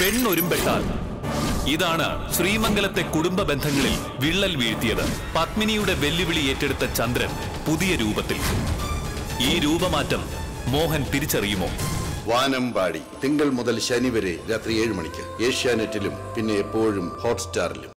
പെണ്ണൊരുമ്പെട്ടാൽ. ഇതാണ് ശ്രീമംഗലത്തെ കുടുംബ ബന്ധങ്ങളിൽ വിള്ളൽ വീഴ്ത്തിയത്. പത്മിനിയുടെ വെല്ലുവിളി ഏറ്റെടുത്ത ചന്ദ്രൻ പുതിയ രൂപത്തിൽ. ഈ രൂപമാറ്റം മോഹൻ തിരിച്ചറിയുമോ? വാനമ്പാടി തിങ്കൾ മുതൽ ശനി വരെ രാത്രി ഏഴ് മണിക്ക്. ഏഷ്യാനെറ്റിലും പിന്നെ എപ്പോഴും ഹോട്ട്സ്റ്റാറിലും.